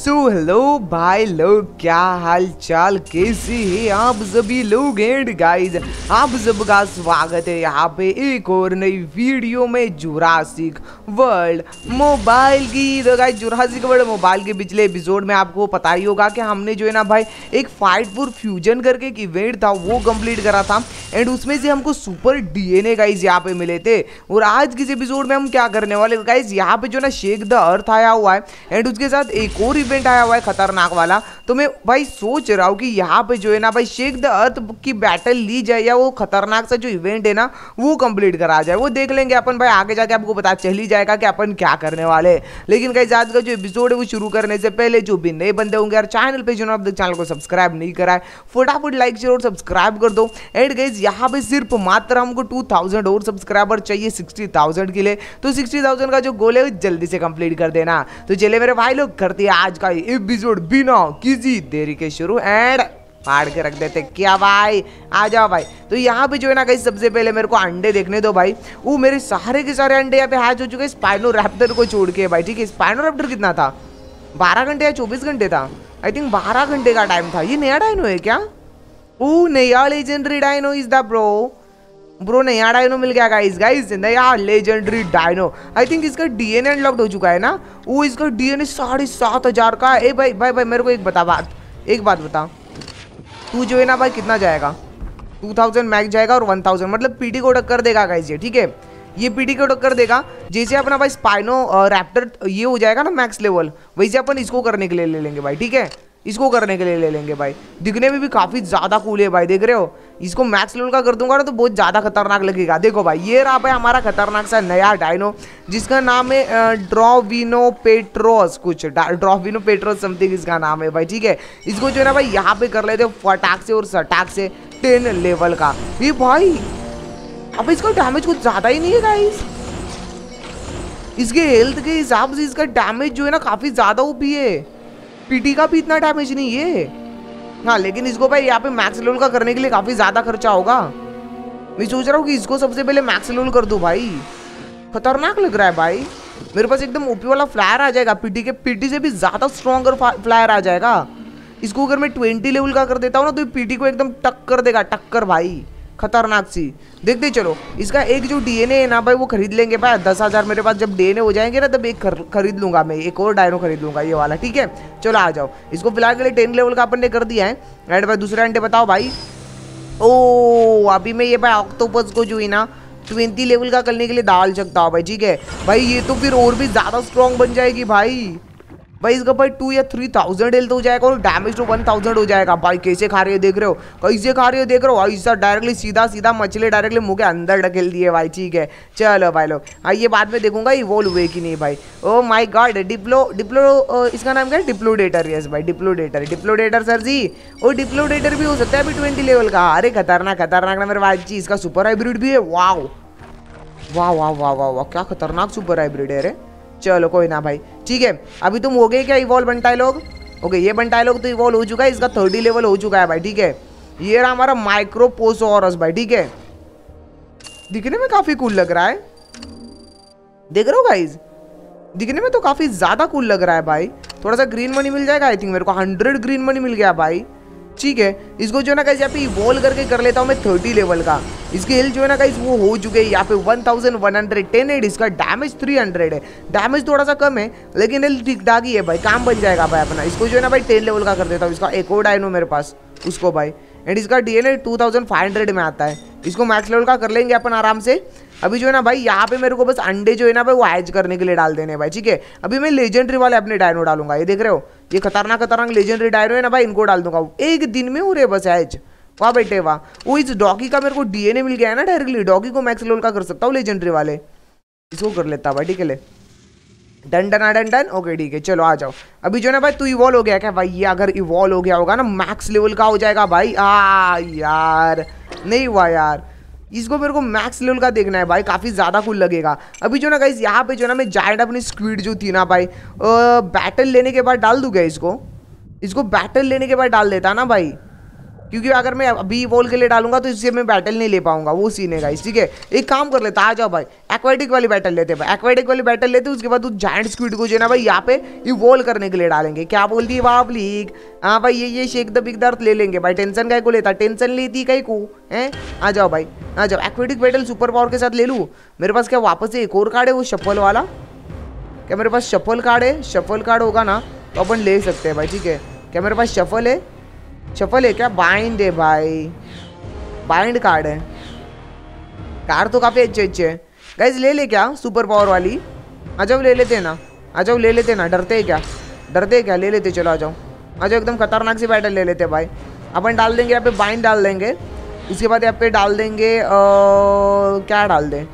So hello भाई लोग, क्या हाल चाल कैसे है आप सभी लोग? एंड गाइस आप सबका स्वागत है यहाँ पे एक और नई वीडियो में जुरासिक वर्ल्ड मोबाइल की। तो गाइस जुरासिक वर्ल्ड मोबाइल के पिछले एपिसोड में आपको पता ही होगा कि हमने जो है ना भाई, एक फाइट फॉर फ्यूजन करके एक इवेंट था, वो कंप्लीट करा था। एंड उसमें से हमको सुपर डीएनए गाइस यहाँ पे मिले थे। और आज किस एपिसोड में हम क्या करने वाले गाइस यहाँ पे जो ना शेख द अर्थ आया हुआ है। एंड उसके साथ एक और इवेंट आया हुआ है, खतरनाक वाला। तो मैं भाई सोच रहा हूँ कि यहाँ पे जो है ना भाई शेख द अर्थ की बैटल ली जाए या वो खतरनाक सा जो इवेंट है ना, वो कंप्लीट करा जाए। वो देख लेंगे अपन भाई, आगे जाके आपको पता चल ही जाएगा कि अपन क्या करने वाले लेकिन कहीं आज का जो एपिसोड है, वो शुरू करने से पहले जो भी नए बंदे होंगे यार चैनल पे जो ना चैनल को सब्सक्राइब नहीं करा है फटाफट लाइक शेयर और सब्सक्राइब कर दो। एंड गाइज़ यहाँ पे सिर्फ़ मात्र हमको टू थाउज़ेंड और सब्सक्राइबर चाहिए सिक्सटी थाउज़ेंड के लिए। तो सिक्सटी थाउज़ेंड का जो गोल है जल्दी से कंप्लीट कर देना। तो चले मेरे भाई लोग, करते हैं आज का एपिसोड बिना किसी देरी के शुरू एंड फाड़ के रख देते। क्या भाई? आ जाओ भाई। तो यहाँ पे जो है ना कहीं सबसे पहले मेरे को अंडे देखने दो भाई। वो मेरे सारे के सारे अंडे यहाँ पे हैच हो चुके हैं। स्पाइनो रैप्टर को छोड़ के भाई, ठीक है? स्पाइनो रैप्टर कितना था? बारह घंटे या चौबीस घंटे था? आई थिंक बारह घंटे का टाइम था। ये नया डाइनो है क्या? ओ नया legendary dino is the bro bro नया डायनो मिल गया गाइस गाइस नया लेजेंडरी डायनो आई थिंक इसका डीएनए अनलॉक्ड हो चुका है ना? वो इसका डीएनए साढ़े सात हज़ार का ए, भाई भाई भाई, मेरे को एक बता बात। एक बात बता। तू जो है ना भाई, कितना जाएगा? टू थाउज़ेंड मैक्स जाएगा और वन थाउज़ेंड मतलब पीटी को टक्कर देगा गाइस ये, ठीक है? ये पीटी को टक्कर देगा। जैसे अपना भाई स्पाइनो रैप्टर ये हो जाएगा ना मैक्स लेवल वैसे अपन इसको करने के लिए ले लेंगे भाई, ठीक है? इसको करने के लिए ले लेंगे भाई। दिखने में भी काफ़ी ज़्यादा कूल है भाई, देख रहे हो? इसको मैक्स लेवल का कर दूँगा ना तो बहुत ज़्यादा खतरनाक लगेगा। देखो भाई, ये रहा भाई हमारा खतरनाक सा नया डायनो जिसका नाम है ड्रॉविनो पेट्रोस कुछ ड्रॉविनो पेट्रोस समथिंग इसका नाम है भाई, ठीक है? इसको जो है ना भाई यहाँ पे कर लेते फटाक से और सटाक से टेन लेवल का। ये भाई, अब इसका डैमेज कुछ ज़्यादा ही नहीं है इसके हेल्थ के हिसाब से इसका डैमेज जो है ना काफ़ी ज़्यादा ओपी है। पीटी का भी इतना डैमेज नहीं है। हाँ लेकिन इसको भाई यहाँ पे मैक्स लेवल का करने के लिए काफ़ी ज़्यादा खर्चा होगा। मैं सोच रहा हूँ कि इसको सबसे पहले मैक्स लेवल कर दूँ भाई। खतरनाक लग रहा है भाई। मेरे पास एकदम ओपी वाला फ्लायर आ जाएगा। पीटी के पीटी से भी ज़्यादा स्ट्रॉन्गर फ्लायर आ जाएगा। इसको अगर मैं ट्वेंटी लेवल का कर देता हूँ ना तो पीटी को एकदम टक्कर देगा, टक्कर भाई। खतरनाक सी। देखते चलो। इसका एक जो डीएनए है ना भाई वो खरीद लेंगे भाई। दस हज़ार मेरे पास जब डीएनए हो जाएँगे ना तब एक खर, खरीद लूँगा मैं। एक और डायनो खरीद लूँगा ये वाला ठीक है? चलो आ जाओ। इसको फ़िलहाल के लिए टेन लेवल का अपन ने कर दिया है। एंड भाई दूसरे अंडे बताओ भाई। ओ अभी मैं ये भाई ऑक्टोपस को जो है ना ट्वेंटी लेवल का करने के लिए डाल सकता हूँ भाई ठीक है? भाई ये तो फिर और भी ज़्यादा स्ट्रॉन्ग बन जाएगी भाई। भाई इसका भाई टू या थ्री थाउज़ेंड हेल्थ हो जाएगा और डैमेज तो वन थाउज़ेंड हो जाएगा। भाई कैसे खा रहे हो, देख रहे हो? कैसे खा रहे हो, देख रहे हो? ऐसा डायरेक्टली सीधा सीधा मछली डायरेक्टली मुँह के अंदर ढकेल दिए भाई, ठीक है? चलो भाई लोग हाँ ये बाद में देखूँगा इवोल्व हुए कि नहीं भाई। Oh my god Diplo Diplo इसका नाम क्या है? डिप्लोडेटर यस भाई डिप्लोडेटर डिप्लोडेटर सर जी। और डिप्लोडेटर भी हो सकता है अभी ट्वेंटी लेवल का। अरे खतरनाक खतरनाक ना मेरे भाई जी, इसका सुपर हाइब्रिड भी है। वाह वाह वाह वाह वाह क्या खतरनाक सुपर हाइब्रिड है, अरे। चलो, कोई ना भाई। ठीक है, अभी तुम हो गए क्या इवॉल्व बनता है लोग ओके ये बनता लोग तो इवॉल्व हो चुका है, इसका थर्टी लेवल हो चुका है भाई, ठीक है। ये रहा हमारा माइक्रोपोसोरस भाई, ठीक है। दिखने में काफ़ी कूल लग रहा है। देख रहे हो गाइज़ दिखने में तो काफ़ी ज़्यादा कूल लग रहा है भाई। थोड़ा सा ग्रीन मनी मिल जाएगा आई थिंक मेरे को हंड्रेड ग्रीन मनी मिल गया भाई। ठीक है। इसको जो है ना कैसे यहाँ पे इवॉल्व करके कर लेता हूँ मैं थर्टी लेवल का। इसकी हेल्थ जो है ना गाइस वो हो चुके हैं। यहाँ पे one thousand one hundred ten add इसका डैमेज थ्री हंड्रेड है। डैमेज थोड़ा सा कम है, लेकिन हेल्थ ठीक ठाक ही है भाई। काम बन जाएगा भाई अपना। इसको जो है ना भाई टेन लेवल का कर देता हूँ। इसका एक और डायनो मेरे पास, उसको भाई। एंड इसका DNA two thousand five hundred में आता है। इसको मैक्स लेवल का कर लेंगे अपन आराम से। अभी जो है ना भाई, यहाँ पे मेरे को बस अंडे जो है ना भाई, वो हैज़ करने के लिए डाल देने भाई। ठीक है? अभी मैं लेजेंडरी वाले अपने डायनो डालूँगा। ये देख रहे हो? ये खतरनाक खतरनाक लेजेंडरी डायनो है ना भाई, इनको डाल दूँगा। एक दिन में रहे बस हैज़ वाह बेटे वाह। वो इस डॉगी का मेरे को डीएनए मिल गया है ना डायरेक्टली डॉगी को मैक्स लेवल का कर सकता हूँ लेजेंडरी वाले। इसको कर लेता भाई, ठीक है ले। Done done done done. Okay ठीक है, चलो आ जाओ। अभी जो ना भाई, तू इवॉल्व हो गया क्या? भाई, ये अगर इवॉल्व हो गया होगा ना मैक्स लेवल का हो जाएगा भाई। आ यार। नहीं हुआ यार। इसको मेरे को मैक्स लेवल का देखना है भाई, काफ़ी ज़्यादा कुल लगेगा। अभी जो ना गाइस यहाँ पे जो ना मैं जायड अपनी स्क्वीड जो थी ना भाई बैटल लेने के बाद डाल दूँगा इसको? इसको बैटल लेने के बाद डाल देता ना भाई? क्योंकि अगर मैं अभी वॉल के लिए डालूँगा तो इससे मैं बैटल नहीं ले पाऊँगा। वो सीन है गाइस ठीक है? एक काम कर लेता आ जाओ भाई। एक्वेटिक वाली बैटल लेते भाई। एक्वेटिक वाली बैटल लेते उसके बाद उस जाइंट स्क्विड को जो है ना भाई, यहाँ पे इवोल्व करने के लिए डालेंगे। क्या बोलती है, वाह लीग हाँ भाई, ये ये शेख द बिग दर्द ले लेंगे भाई। टेंशन काय को लेता टेंशन लेती कहीं को, है? आ जाओ भाई, आ जाओ। एक्वेटिक बैटल सुपर पावर के साथ ले लूँ? मेरे पास क्या वापस एक और कार्ड है, वो शफल वाला? क्या मेरे पास शफल कार्ड है? शफल कार्ड होगा ना तो अपन ले सकते हैं भाई, ठीक है? क्या मेरे पास शफल है? शफल है क्या? बाइंड है भाई। बाइंड कार्ड है। कार्ड तो काफ़ी अच्छे अच्छे है। गाइज़ ले ले क्या? सुपर पावर वाली। आ जाओ ले लेते ना। आ जाओ ले लेते ना। डरते हैं क्या? डरते हैं क्या? ले लेते चलो आ जाओ। आ जाओ एकदम खतरनाक सी बैटल ले लेते भाई। अपन डाल देंगे यहाँ पे बाइंड डाल देंगे। उसके बाद यहाँ पे डाल देंगे आ, क्या डाल दें?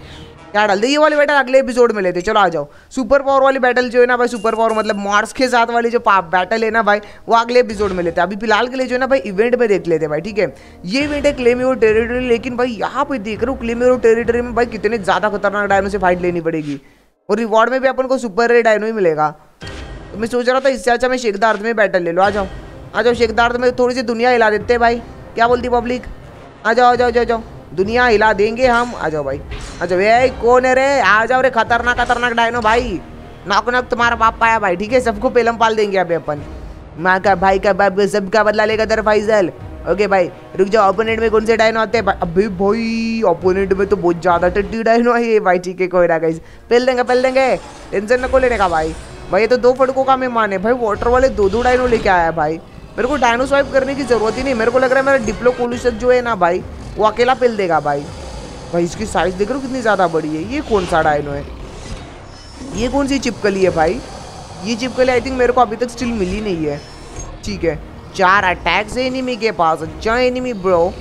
क्या डाल दे? ये वाली बैटल अगले एपिसोड में लेते चलो आ जाओ। सुपर पावर वाली बैटल जो है ना भाई सुपर पावर मतलब मार्स के साथ वाली जो बैटल है ना भाई, वो अगले एपिसोड में लेते अभी फ़िलहाल के लिए जो है ना भाई इवेंट में देख लेते भाई, ठीक है? ये इवेंट है क्लेम योर टेरिटरी लेकिन भाई यहाँ पे देख रहे हो क्लेम योर टेरिटरी में भाई कितने ज़्यादा खतरनाक डायनो से फाइट लेनी पड़ेगी। और रिवॉर्ड में भी अपन को सुपर रे डायनो ही मिलेगा। तो मैं सोच रहा था, इससे अच्छा मैं शेखदार्थ में बैटल ले लो। आ जाओ। आ जाओ शेखदार्थ में थोड़ी सी दुनिया हिला देते हैं भाई। क्या बोलती पब्लिक आ जाओ आ जाओ जाओ जाओ। दुनिया हिला देंगे हम। आ जाओ भाई। अच्छा भैया कौन है रे? आ जाओ रे, खतरनाक खतरनाक डायनो भाई। नॉक नॉक तुम्हारा बाप पाया भाई, ठीक है? सबको पेलम पाल देंगे अभी अपन। माँ का भाई का बाप सबका बदला लेगा तेरा फाइजल ओके भाई, रुक जाओ ओपोनेंट में कौन से डायनो आते हैं? अभी भाई ओपोनेंट में तो बहुत ज़्यादा टट्टी डायनो है भाई, ठीक है, कोई ना गाइस पेल देंगे पेल देंगे। टेंशन न को लेने का भाई। भाई, ये तो दो फटकों का मैं माने भाई वाटर वाले दो दो डायनो लेके आया है भाई। मेरे को डायनो स्वाइप करने की ज़रूरत ही नहीं। मेरे को लग रहा है मेरा डिप्लो कोलूशन जो है ना भाई वो अकेला पेल देगा भाई। भाई, इसकी साइज़ देख रहे हो कितनी ज़्यादा बड़ी है। ये कौन सा डायनो है ये कौन सी चिपकली है भाई? ये चिपकली आई थिंक मेरे को अभी तक स्टिल मिली नहीं है। ठीक है। चार अटैक्स है एनिमी के पास। अच्छा एनिमी ब्रो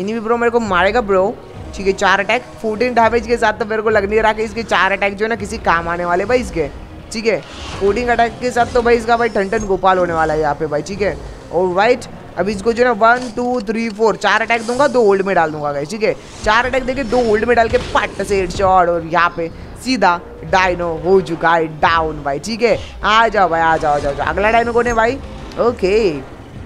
एनिमी ब्रो मेरे को मारेगा ब्रो ठीक है, चार अटैक फोर्टीन डैमेज के साथ तो मेरे को लग नहीं रहा कि इसके चार अटैक जो है ना किसी काम आने वाले भाई इसके। ठीक है। फोर्टीन अटैक के साथ तो भाई इसका भाई ठन गोपाल होने वाला है यहाँ पे भाई। ठीक है। और राइट अब इसको जो ना वन टू थ्री फोर चार अटैक दूँगा, दो होल्ड में डाल दूँगा गाइस ठीक है? चार अटैक देके दो होल्ड में डाल के पट से हेड शॉट और यहाँ पे सीधा डायनो हो चुका है डाउन भाई, ठीक है? आ जाओ भाई, आ जाओ आ जाओ अगला डायनो कौन है भाई? ओके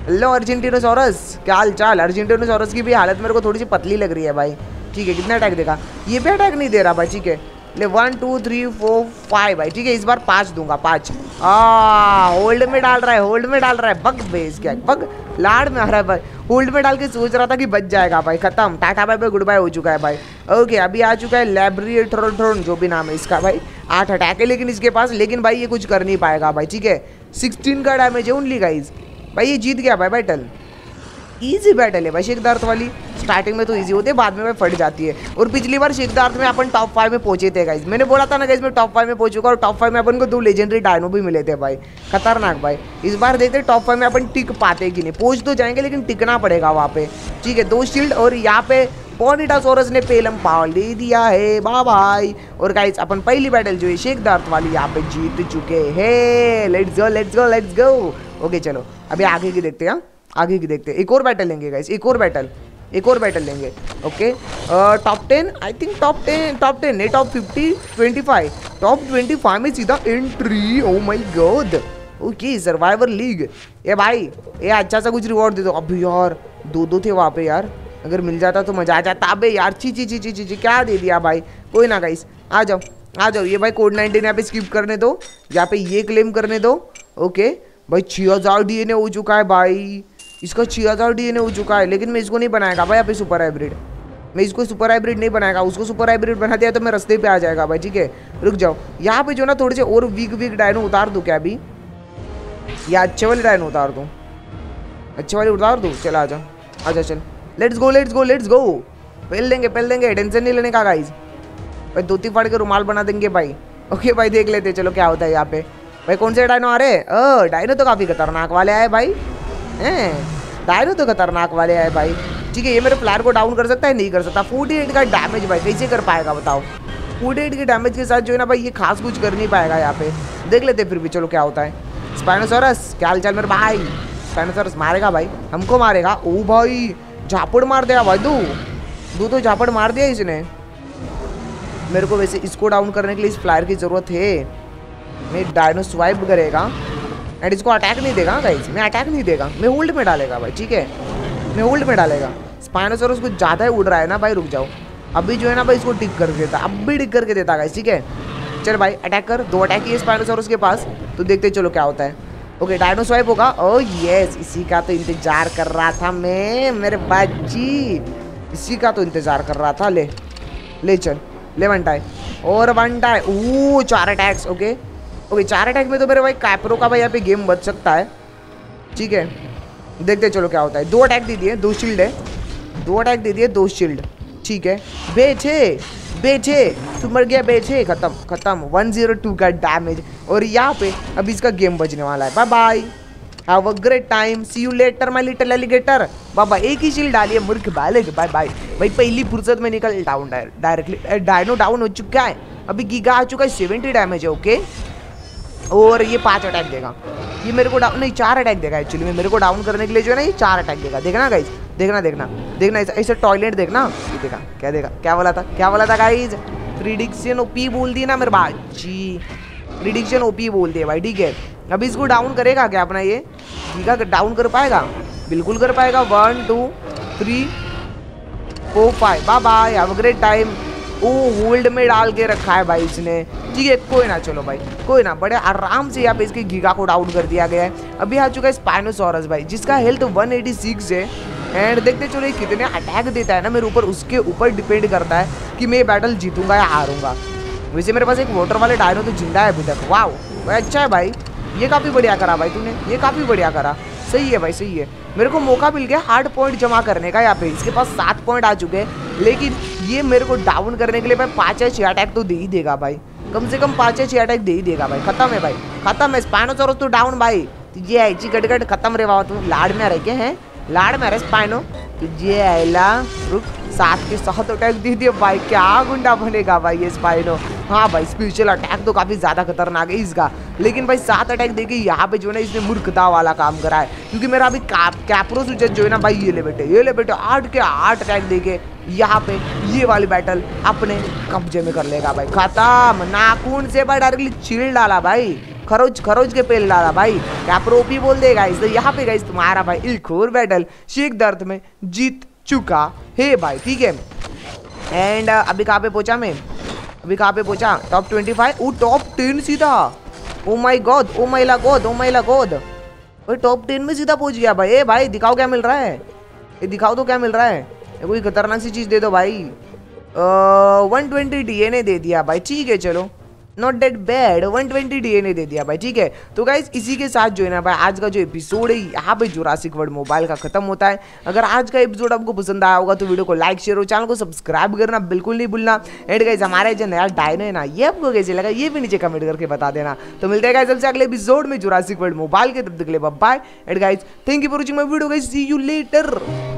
हेलो अर्जेंटिनोसोरस क्या हाल चाल अर्जेंटिनोसोरस की भी हालत मेरे को थोड़ी सी पतली लग रही है भाई। ठीक है, कितना अटैक देगा? ये भी अटैक नहीं दे रहा भाई, ठीक है? ले one two three four five भाई, ठीक है, इस बार पाँच दूँगा, पाँच। होल्ड में डाल रहा है होल्ड में डाल रहा है, बग बेस क्या बग, लाड में आ रहा है, भाई। होल्ड में डाल के सोच रहा था कि बच जाएगा, भाई, खत्म। Tata bye bye goodbye हो चुका है, भाई। ओके अभी आ चुका है लेब्रिएट्रोन जो भी नाम है इसका, भाई। आठ अटैक है लेकिन इसके पास, लेकिन भाई, ये कुछ कर नहीं पाएगा, भाई, ठीक है। सिक्सटीन का डैमेज है ओनली गाइज़ भाई, ये जीत गया भाई बैटल ईजी बैटल है भाई शेखदार्थ वाली। स्टार्टिंग में तो ईजी होती है बाद में भाई फट जाती है। और पिछली बार शेखदार्थ में अपन टॉप फाइव में पहुँचे थे गाइज़ मैंने बोला था ना गाइज़ मैं टॉप फाइव में पहुंचूँगा और टॉप फाइव में अपन को दो लेजेंडरी डायनो भी मिले थे, भाई। खतरनाक, भाई। इस बार देखते टॉप फाइव में अपन टिक पाते कि नहीं। पहुँच तो जाएँगे, लेकिन टिकना पड़ेगा वहाँ पे। ठीक है, दो शील्ड और यहाँ पे पॉनिटासोरस ने पेलम पावर दे दिया है। बा भाई। और गाइस अपन पहली बैटल जो है शेख दार्थ वाली यहाँ पे जीत चुके हैं। Let's go let's go let's go okay चलो, अभी आगे की देखते हैं। आगे की देखते हैं। एक और बैटल लेंगे गाइस एक और बैटल एक और बैटल लेंगे okay top ten I think top ten top ten नहीं top fifty twenty five top twenty five में सीधा entry oh my god okay survivor league ये भाई ये अच्छा सा कुछ रिवॉर्ड दे दो। अभी यार दो दो थे वहाँ पे यार। अगर मिल जाता तो मज़ा आ जाता। अबे यार, ची ची ची ची ची ची, क्या दे दिया भाई? कोई ना गाइस आ जाओ आ जाओ। ये भाई कोड नाइनटीन यहाँ पे स्किप करने दो। यहाँ पे ये क्लेम करने दो ओके भाई छः हज़ार डी हो चुका है भाई। इसका छः हज़ार डी हो चुका है, लेकिन मैं इसको नहीं बनाएगा भाई यहाँ पे सुपर हाइब्रिड मैं इसको सुपर हाइब्रिड नहीं बनाएगा, उसको सुपर हाइब्रिड बना दिया तो मैं रस्ते पे आ जाएगा भाई, ठीक है? रुक जाओ। यहाँ पे जो ना थोड़े से और वीक वीक डायनो उतार दूँ क्या अभी? या अच्छे वाले डायनो उतार दूँ? अच्छे वाले उतार दो? चल, आ जा। आ जा, चल। Let's go let's go let's go पहल देंगे पहल देंगे टेंशन नहीं लेने का गाइज़ भाई, धोती फाड़ के रुमाल बना देंगे भाई। ओके भाई, देख लेते, चलो क्या होता है यहाँ पे। भाई, कौन से डायनो आ रहे अ डायनो तो काफ़ी खतरनाक वाले आए भाई। हैं। डायनो तो खतरनाक वाले आए भाई। ठीक है, ये मेरे प्लेयर को डाउन कर सकता है, नहीं कर सकता। फोर्टी का डैमेज भाई, कैसे कर पाएगा बताओ? फोर्टी एट के डैमेज के साथ जो है ना भाई, ये खास कुछ कर नहीं पाएगा यहाँ पे। देख लेते फिर भी, चलो क्या होता है। स्पाइनोसोरस क्या हाल चाल मेरे भाई? स्पाइनोसोरस मारेगा भाई, हमको मारेगा। ओ भाई, झापड़ मार दिया भाई तू। तू तो झापड़ मार दिया इसने। मेरे को वैसे इसको डाउन करने के लिए इस फ्लायर की ज़रूरत है। मैं डायनो स्वाइप करेगा। एंड इसको अटैक नहीं देगा गाइज़ मैं अटैक नहीं देगा. मैं होल्ड में डालेगा भाई, ठीक है? मैं होल्ड में डालेगा. स्पाइनोसोरस कुछ ज़्यादा ही उड़ रहा है ना भाई? रुक जाओ. अभी जो है ना भाई, इसको टिक करके देता. अब भी टिक करके देता गाइस ठीक है? चल भाई अटैक कर. दो अटैक ही स्पाइनोसोरस के पास. तो देखते चलो क्या होता है. ओके डायनो स्वाइप होगा. ओ यस इसी का तो इंतज़ार कर रहा था मैं, मेरे बाजी. इसी का तो इंतज़ार कर रहा था. ले ले चल. ले वन टाई और वन टाई ओ चार अटैक्स ओके ओके चार अटैक में तो मेरे भाई कैपरो का भाई यहाँ पे गेम बच सकता है। ठीक है? देखते चलो क्या होता है। दो अटैक दे दिए, दो शील्ड है। दो अटैक दे दिए, दो शील्ड ठीक है? बेचे बेचे। तू मर गया, बेचे। खत्म खत्म। वन ज़ीरो टू का डैमेज और यहाँ पे अब इसका गेम बजने वाला है। Bye bye have a great time see you later my little alligator बाबा एक ही शील्ड डालिए मूर्ख बालक बाय बाय भाई, पहली फुर्सत में निकल डाउन डायरेक्टली डायनो डाउन हो चुका है। अभी गीगा आ चुका है सेवेंटी डैमेज है ओके और ये पाँच अटैक देगा। ये मेरे को डाउन नहीं, चार अटैक देगा एक्चुअली में मेरे को डाउन करने के लिए जो है ना, ये चार अटैक देगा। देखना गाइज़ देखना देखना देखना ऐसे टॉयलेट देखना। देखा, क्या देखा, क्या बोला था, क्या बोला था गाइज़ प्रिडिक्शन ओपी बोल दी ना मेरे जी प्रिडिक्शन ओपी बोल दिए भाई, ठीक है। अभी इसको डाउन करेगा क्या अपना ये? ठीक है डाउन कर पाएगा, बिल्कुल कर पाएगा। One two three four five bye bye have a great time oh hold में डाल के रखा है भाई इसने। ठीक है, कोई ना, चलो भाई, कोई ना, बड़े आराम से यहाँ पे इसके गीगा को डाउन कर दिया गया है। अभी आ चुका है स्पाइनोसोरस भाई, जिसका हेल्थ 186 है। एंड देखते चलो ये कितने अटैक देता है ना मेरे ऊपर, उसके ऊपर डिपेंड करता है कि मैं बैटल जीतूँगा या हारूँगा। वैसे मेरे पास एक वोटर वाले डायनो तो ज़िंदा है अभी तक। वाह अच्छा है भाई। ये काफ़ी बढ़िया करा भाई तूने, ये काफ़ी बढ़िया करा। सही है भाई, सही है। मेरे को मौका मिल गया हार्ड पॉइंट जमा करने का यहाँ पे, इसके पास सात पॉइंट आ चुके हैं। लेकिन ये मेरे को डाउन करने के लिए भाई पाँच या छः अटैक तो दे ही देगा भाई। कम से कम पाँच या छः अटैक दे ही देगा भाई। खत्म है भाई। खत्म है। स्पाइनो तो डाउन भाई। तुझे ऐसी गट खत्म रे बाबा। तू लाड में रह के हैं? लाड में रहे स्पाइनो तुझे आयला, रुक, सात के साथ अटैक दे दिए भाई। क्या गुंडा बनेगा भाई ये स्पाइनो हाँ भाई स्पेशल अटैक तो काफ़ी ज़्यादा खतरनाक है इसका। लेकिन भाई सात अटैक देके यहाँ पे जो है ना इसने मूर्खता वाला काम करा है। क्योंकि मेरा अभी कैप्रो सुचत जो है ना भाई, ये ले बेटे ये ले बेटे आठ के आठ अटैक देके यहाँ पे ये वाली बैटल अपने कब्जे में कर लेगा भाई। खत्म। नाखून से भाई डायरेक्टली चिल डाला भाई। खरोज खरोज के पेल डाला भाई। कैप्रोपी बोल देगा इस यहाँ पे गई तुम्हारा भाई। एक और बैटल शेख दर्द में जीत चुका है भाई, ठीक है? एंड अभी कहाँ पे पहुँचा मैं? अभी कहाँ पे पहुँचा? टॉप ट्वेंटी फाइव वो टॉप टेन सीधा। ओ माई गोद ओ महिला गोद ओ महिला गोद भाई टॉप टेन में सीधा पहुँच गया भाई। ए भाई, दिखाओ क्या मिल रहा है? ये दिखाओ तो क्या मिल रहा है? कोई खतरनाक सी चीज़ दे दो भाई। वन ट्वेंटी डी ने दे दिया भाई। ठीक है, चलो। नॉट डेट बैड 120 डीएनए दे दिया भाई, ठीक है? तो गाइज़ इसी के साथ जो है ना भाई, आज का जो एपिसोड है, यहाँ पे जोरासिक वर्ड मोबाइल का खत्म होता है। अगर आज का एपिसोड आपको पसंद आया होगा तो वीडियो को लाइक शेयर और चैनल को सब्सक्राइब करना बिल्कुल नहीं भूलना। एंड गाइज़ हमारे जो नया डायनो है ना, ये आपको कैसे लगा, ये भी नीचे कमेंट करके बता देना। तो मिलते हैं गाइज़ सबसे अगले एपिसोड में जोरासिक वर्ड मोबाइल के तब तक ले bye and guys thank you for watching my video guys see you later